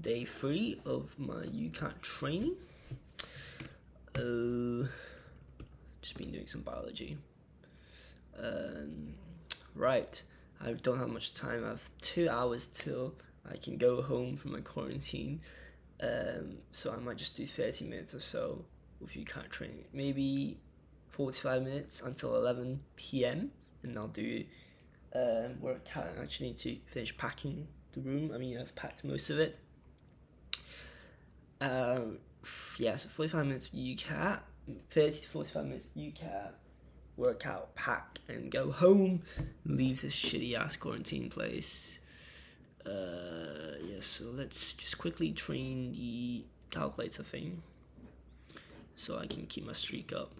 day three of my UCAT training. Uh, just been doing some biology. Um, right, I don't have much time. I have two hours till I can go home from my quarantine. Um, so I might just do 30 minutes or so of UCAT training. Maybe 45 minutes until 11 p.m. and I'll do um, workout. I actually need to finish packing the room. I mean, I've packed most of it. Um, yeah, so 45 minutes UCAT, 30 to 45 minutes UCAT, workout, pack, and go home. Leave this shitty ass quarantine place. Uh, yeah, so let's just quickly train the calculator thing so I can keep my streak up.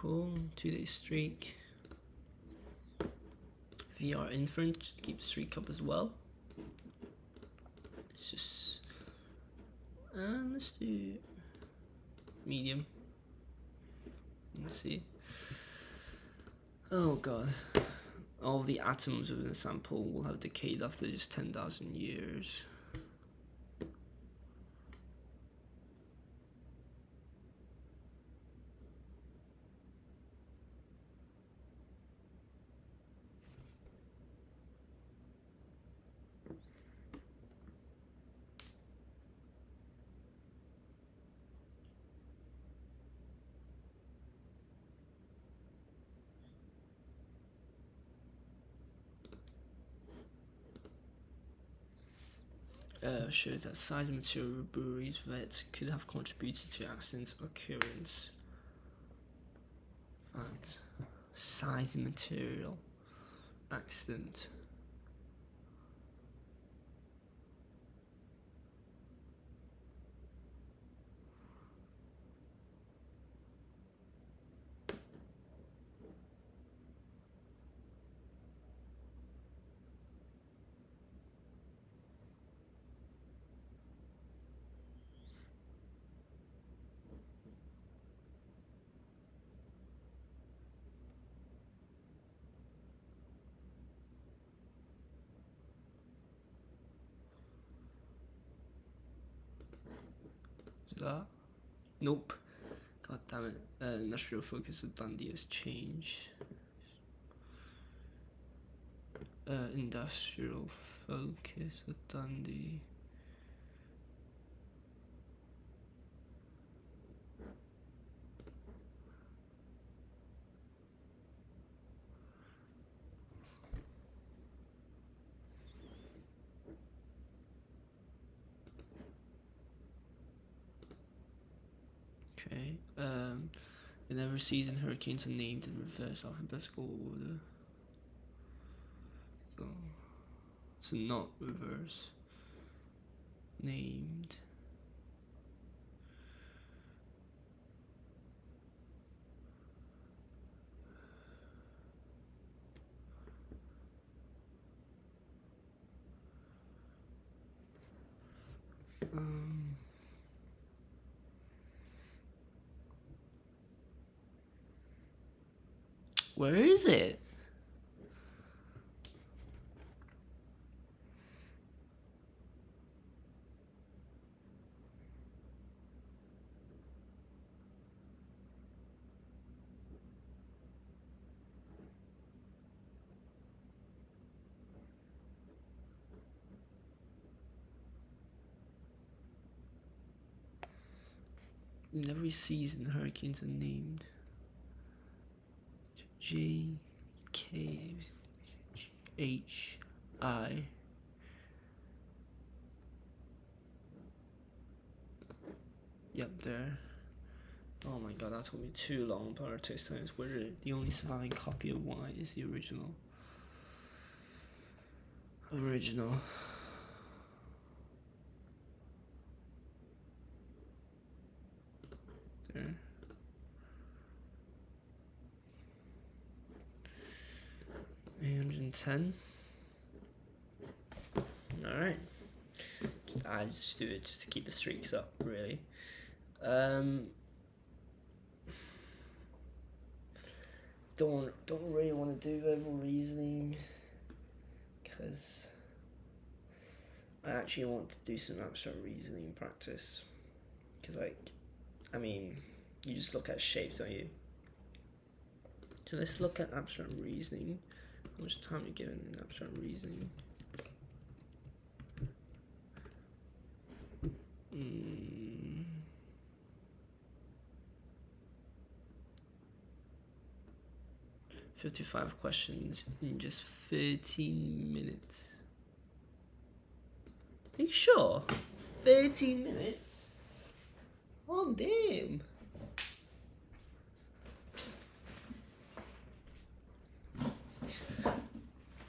Cool, two day streak. VR inference to keep the streak up as well. Let's just um, let's do medium. Let's see. Oh god. All the atoms within the sample will have decayed after just 10,000 years. Uh, shows that size of material breweries vets could have contributed to accidents occurrence. Fact. Size of material. Accident. that? Nope. God damn it. Uh, industrial focus of Dundee has changed. Uh, industrial focus of Dundee. Um, in every season, hurricanes are named in reverse alphabetical order. So, so not reverse. Named. Um. Where is it? In every season, hurricanes are named. G K H I Yep, there. Oh my god, that took me too long, but our test times where the only surviving copy of Y is the original. Original. There. Eight hundred and ten. Alright. I just do it just to keep the streaks up, really. Um, don't don't really want to do verbal reasoning because I actually want to do some abstract reasoning practice. Because like, I mean, you just look at shapes, don't you? So let's look at abstract reasoning. How much time you given in abstract reasoning? Mm. Fifty-five questions in just thirteen minutes. Are you sure? Thirteen minutes? Oh damn!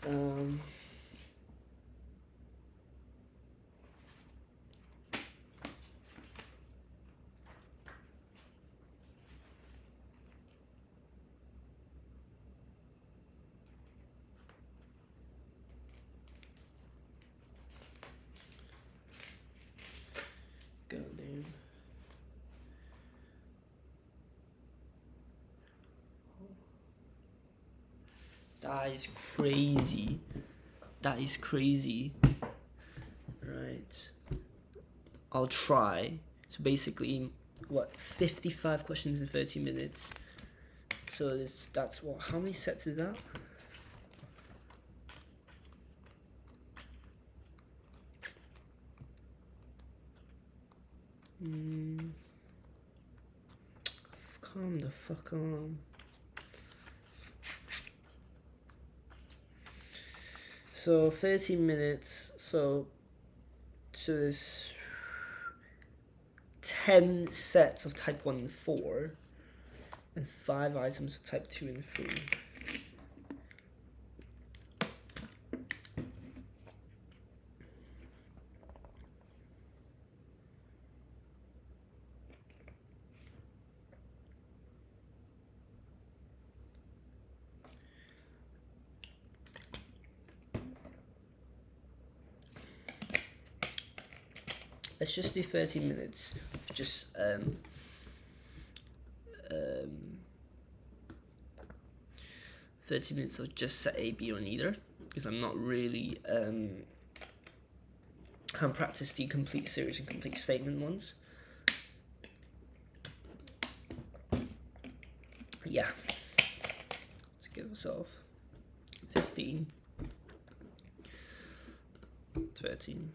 Um. That is crazy. That is crazy. Right. I'll try. So basically, what, 55 questions in 30 minutes. So this, that's what, how many sets is that? Mm. Calm the fuck on. So 13 minutes. So so there's 10 sets of type 1 and 4 and 5 items of type 2 and 3. Let's just do 30 minutes of just um, um, 30 minutes of just set A, B, on either because I'm not really um, haven't practiced the complete series and complete statement ones. Yeah, let's give ourselves 15, 13.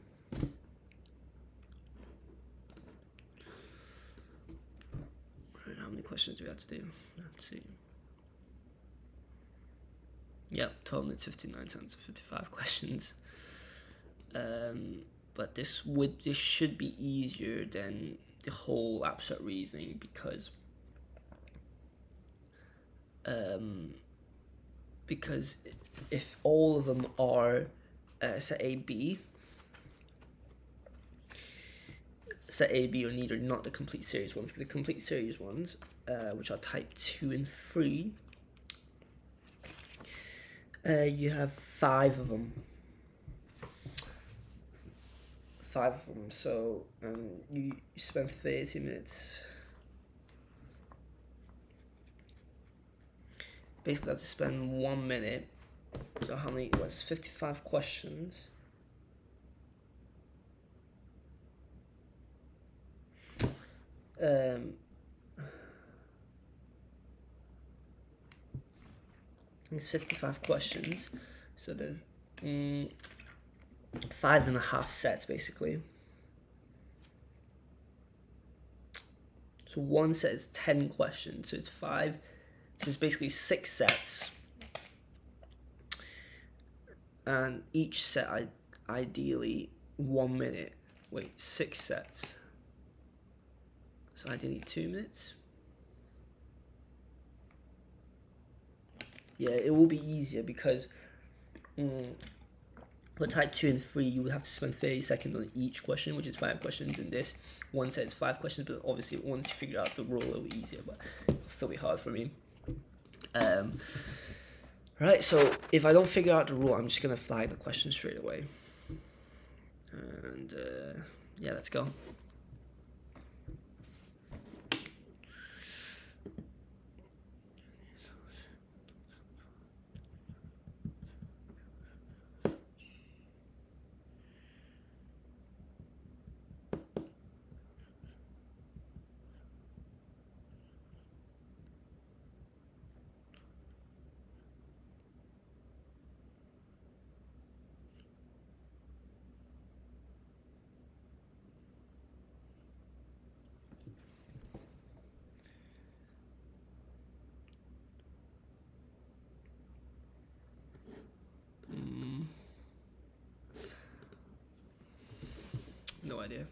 Right, how many questions we have to do? Let's see. Yep, 12 minutes, 59 seconds, 55 questions. Um, but this would this should be easier than the whole abstract reasoning because um, because if all of them are uh, set A B set A, B, or neither, not the complete series ones. The complete series ones, uh, which are type 2 and 3, uh, you have five of them. Five of them. So um, you, you spend 30 minutes. Basically, I have to spend one minute. So how many? What's 55 questions? Um, it's 55 questions. So there's mm, five and a half sets basically. So one set is 10 questions. So it's five so it's basically six sets. And each set I ideally one minute. Wait six sets so I do need two minutes. Yeah, it will be easier because mm, For type 2 and 3, you would have to spend 30 seconds on each question, which is 5 questions in this. One set is 5 questions, but obviously once you figure out the rule, it'll be easier, but it'll still be hard for me. Um, right, so if I don't figure out the rule, I'm just going to flag the question straight away. And uh, yeah, let's go. No idea.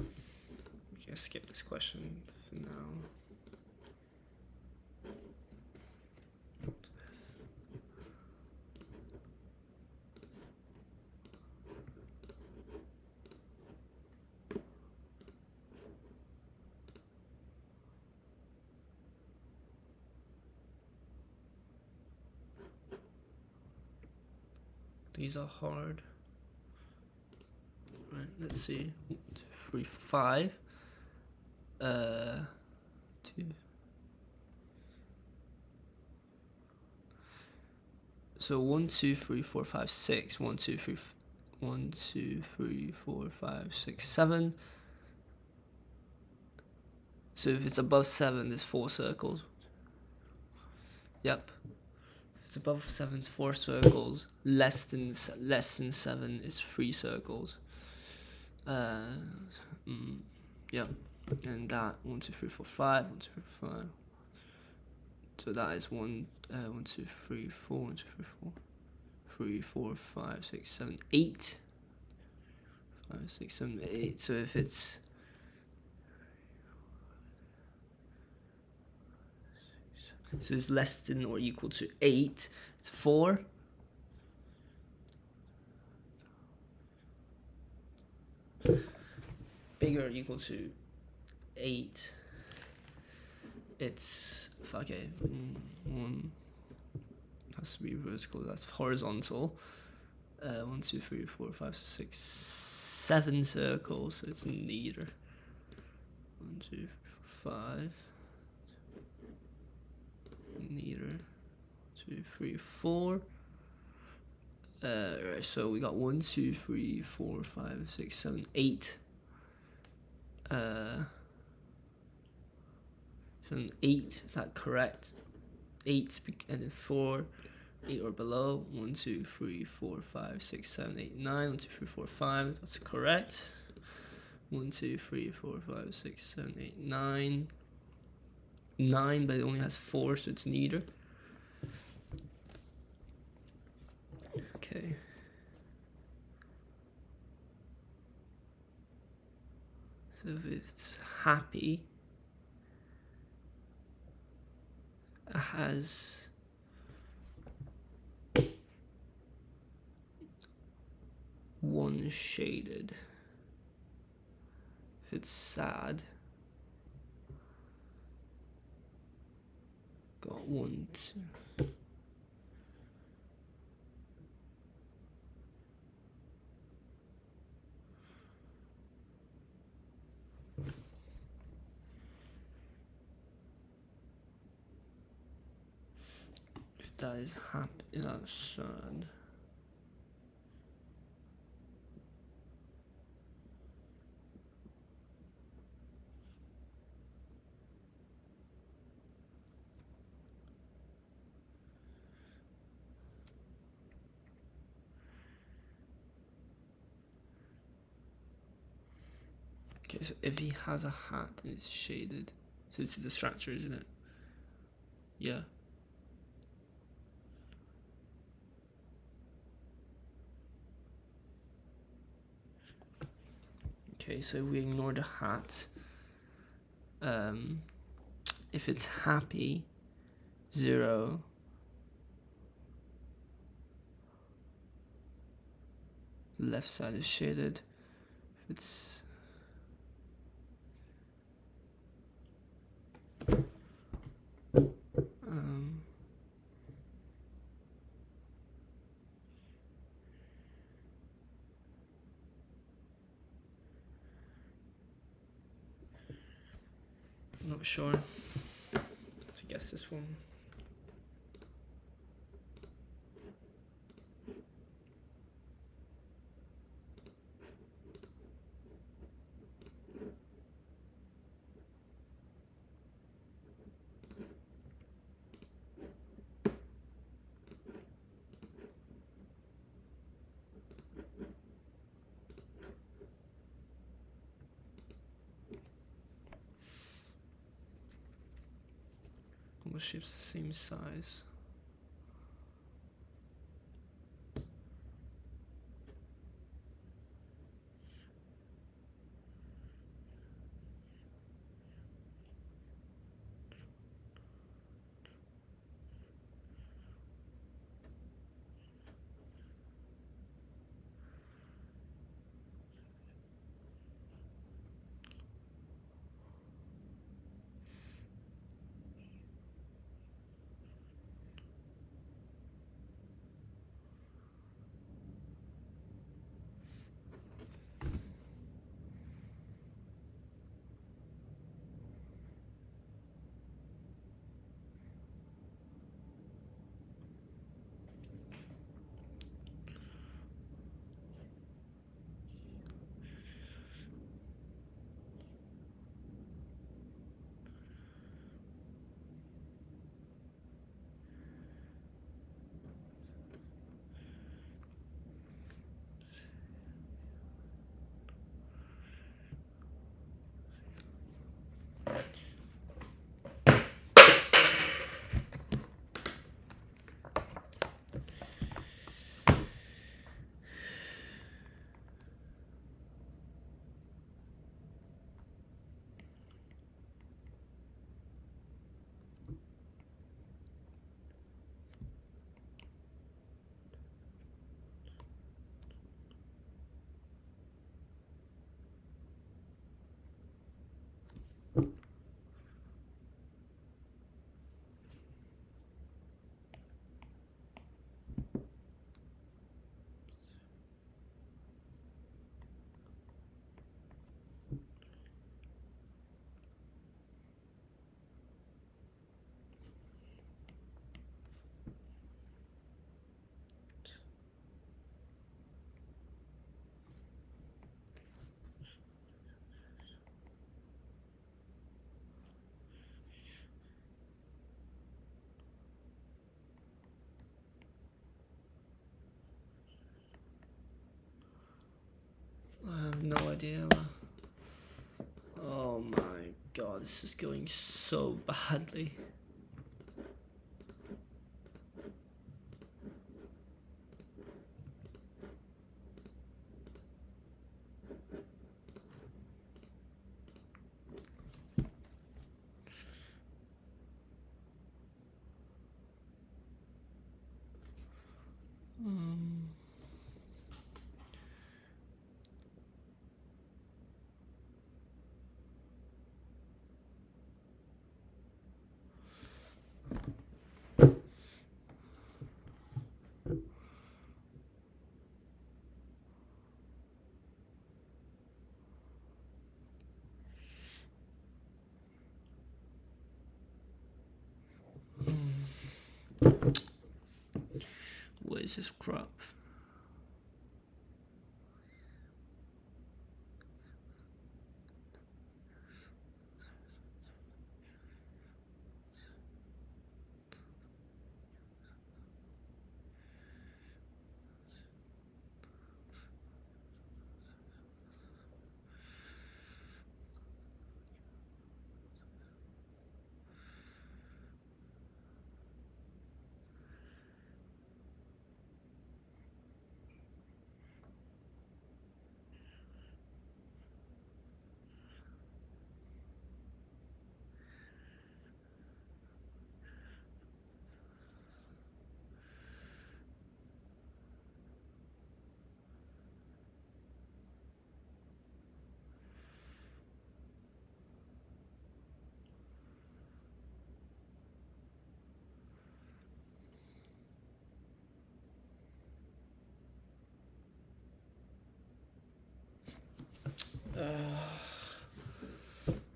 I'm gonna skip this question for now. These are hard. Right, let's see. One, two, three, five. Uh, two. So one, two, three, four, five, six. One, two, three, one, two, three, four, five, six, seven. So if it's above seven, there's four circles. Yep. It's above seven, it's four circles. Less than less than seven is three circles. Uh, mm, yeah, and that one, two, three, four, five. One, two, three, five. So that is one, uh, one, two, three, four. One, two, three, four. Three, four, five, six, seven, eight. Five, six, seven, eight. So if it's so it's less than or equal to eight. It's four. bigger or equal to 8 it's okay mm, one. Has to be vertical. That's horizontal. Uh, one two three four five six seven circles. It's neither one two three, four, five neither two three four uh, right, so we got one, two, three, four, five, six, seven, eight. Uh, so eight, that correct? Eight and then four, eight or below. One, two, three, four, five, six, seven, eight, nine. One, two, three, four, five. That's correct. One, two, three, four, five, six, seven, eight, nine. Nine, but it only has four, so it's neither. Okay. So if it's happy, it has one shaded. If it's sad, got one, two. If that is happy, is that sad? Okay, so if he has a hat and it's shaded, so it's a distractor, isn't it? Yeah. Okay, so if we ignore the hat. Um, if it's happy, zero. left side is shaded. If it's um, not sure. Let's guess this one. Shapes the same size. I have no idea. Oh my god, this is going so badly. Um, what is this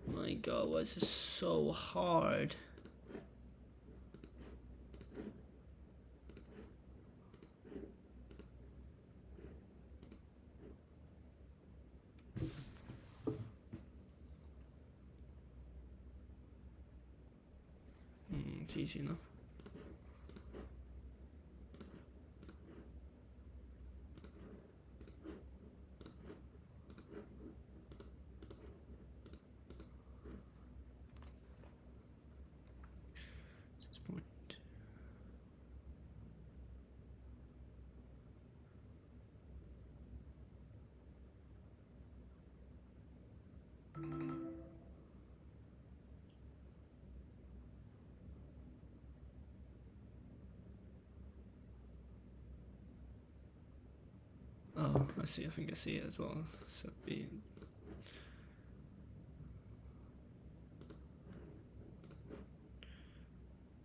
My god, why is this so hard? Mm, it's easy enough. Six point two. Oh, I see. I think I see it as well. So B.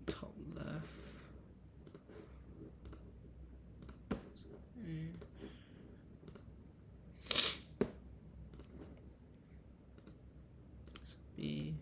Top left. A. B.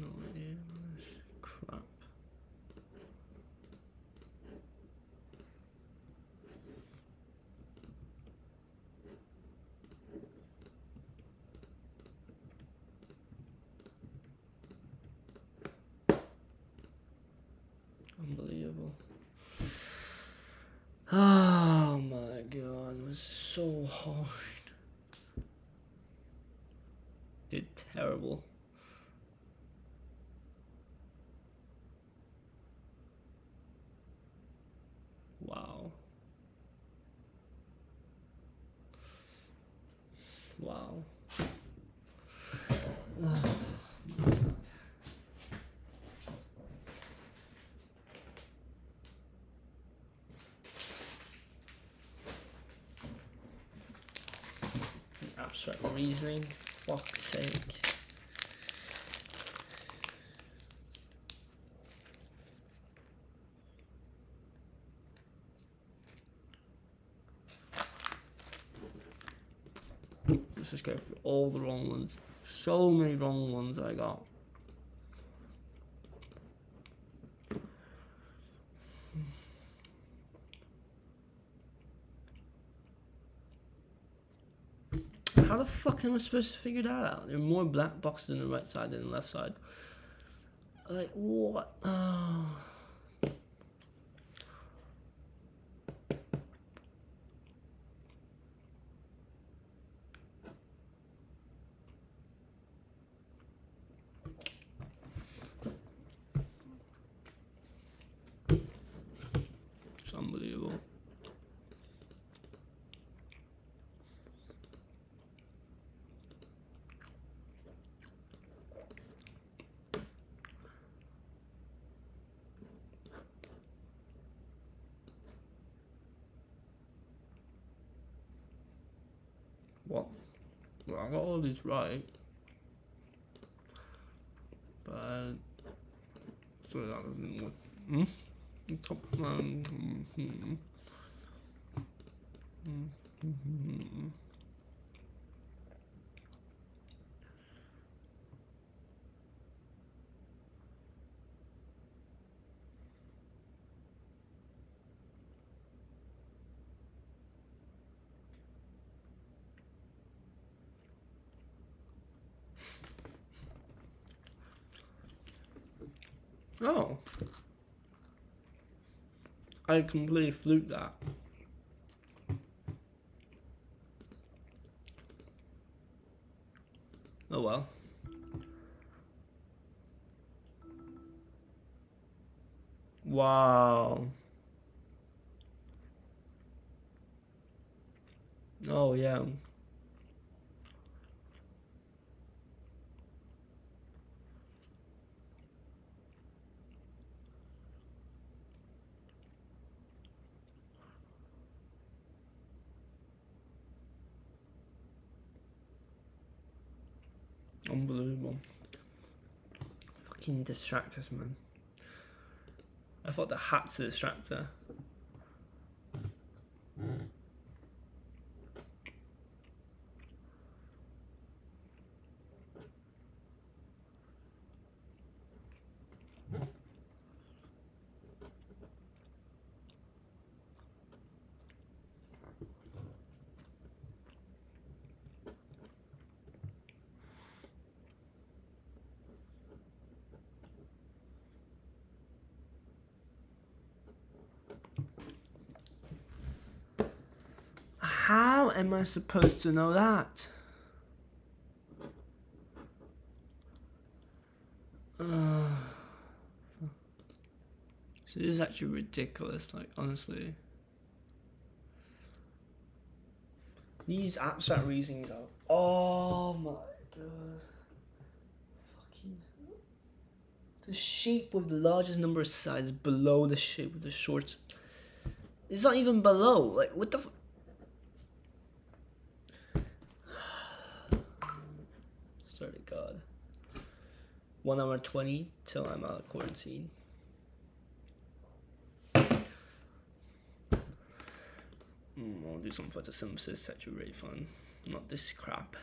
No idea. Crap. Unbelievable. Oh my god, it was so hard. Did terrible. Wow. Wow. Abstract reasoning, fuck's sake. Let's just go through all the wrong ones. So many wrong ones I got. How the fuck am I supposed to figure that out? There are more black boxes on the right side than the left side. Like, what? Oh. It's unbelievable. What? Well, I got all these right. But so that doesn't work. Hmm? Top um, hmm. Hmm. Oh. I completely fluked that. Oh well. Wow. Oh yeah. Fucking distractors, man. I thought the hat's a distractor. How am I supposed to know that? Uh, so this is actually ridiculous, like, honestly. These abstract reasonings are. Oh my god. Fucking hell. The shape with the largest number of sides below the shape with the short. It's not even below. Like, what the. Swear to God. One hour twenty till I'm out of quarantine. Mm, I'll do some photosynthesis. Actually really fun. Not this crap.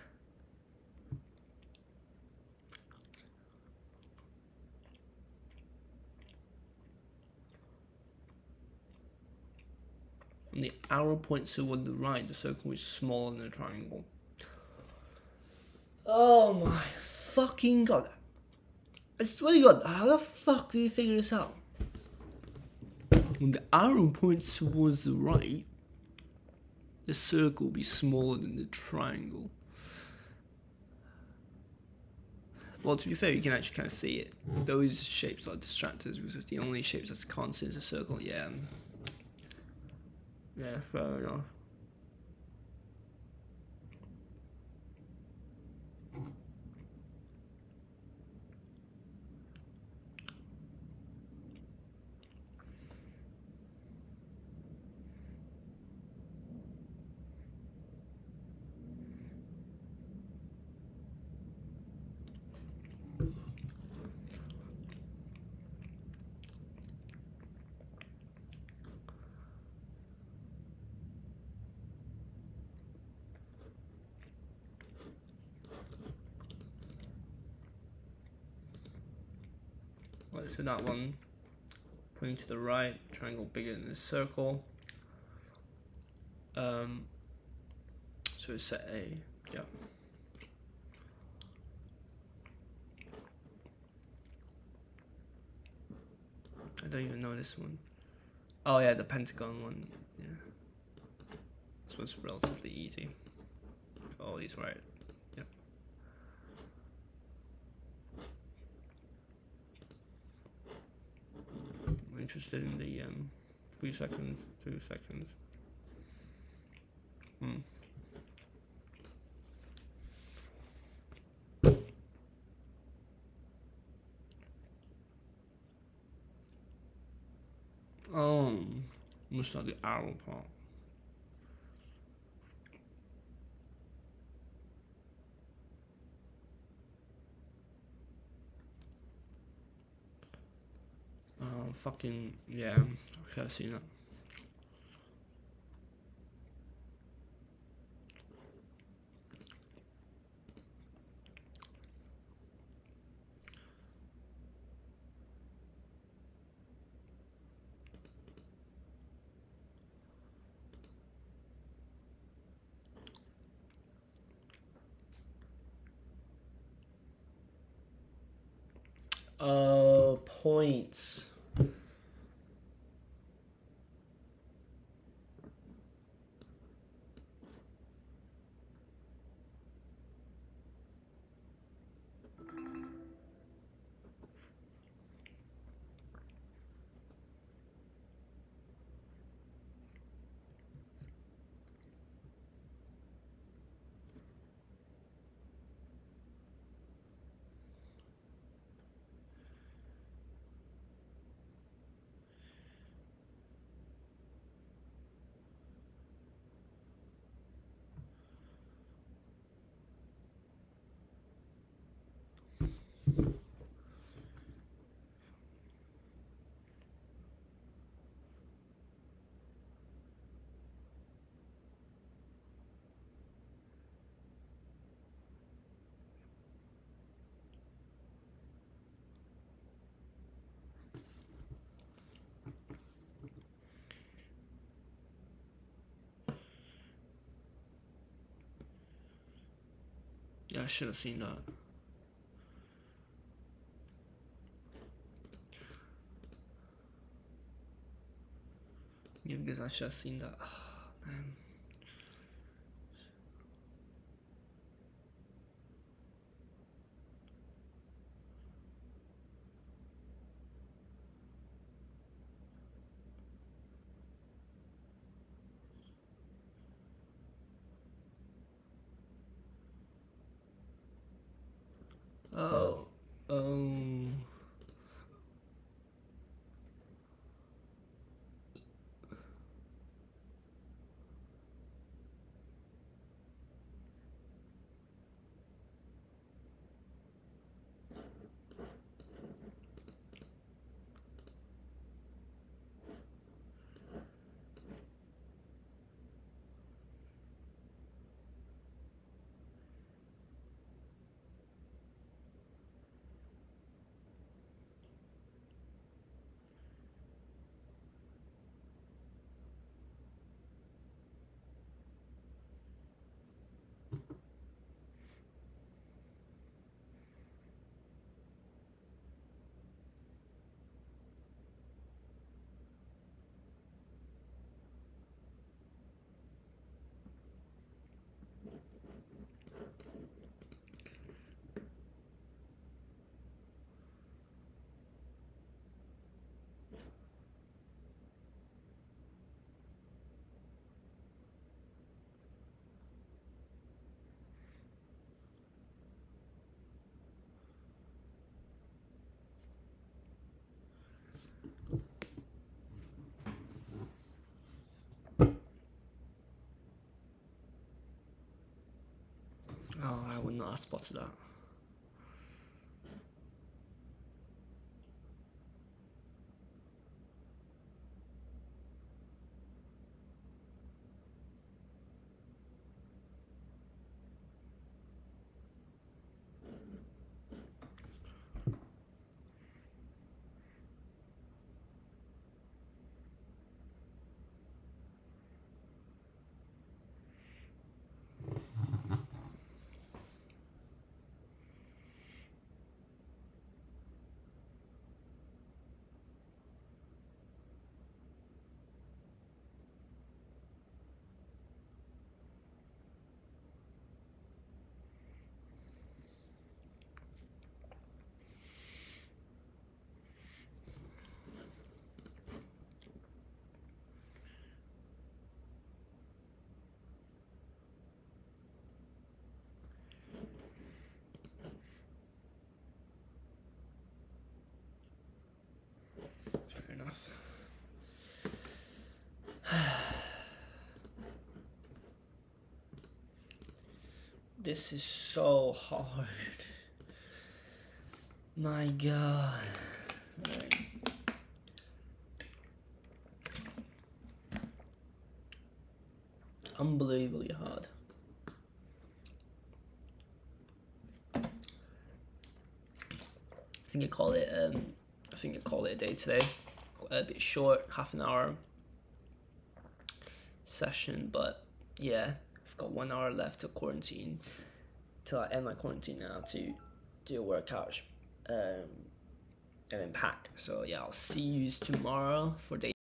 When the arrow points toward the right, the circle is smaller than the triangle. Oh my fucking god. I swear to god, how the fuck do you figure this out? When the arrow points towards the right, the circle will be smaller than the triangle. Well, to be fair, you can actually kind of see it. Those shapes are distractors because the only shapes that's constant is a circle. Yeah. Yeah, fair enough. Right, so that one pointing to the right, triangle bigger than the circle. Um, so set A, yeah. I don't even know this one. Oh yeah, the pentagon one. Yeah, this was relatively easy. All these right. Yep. I'm interested in the um, three seconds, two seconds. Hmm. Oh, let's start the arrow part. Fucking yeah. I should have seen that. Uh, points. Yeah, I should have seen that. Yeah, because I should have seen that. man. Oh, um. Oh, I would not have spotted that. enough. this is so hard. My god. Right. Unbelievably hard. I think I call it um I think I call it a day today. A bit short, half an hour session, but yeah, I've got one hour left to quarantine till I end my quarantine now to do a workout um, and then pack. So yeah, I'll see you tomorrow for day.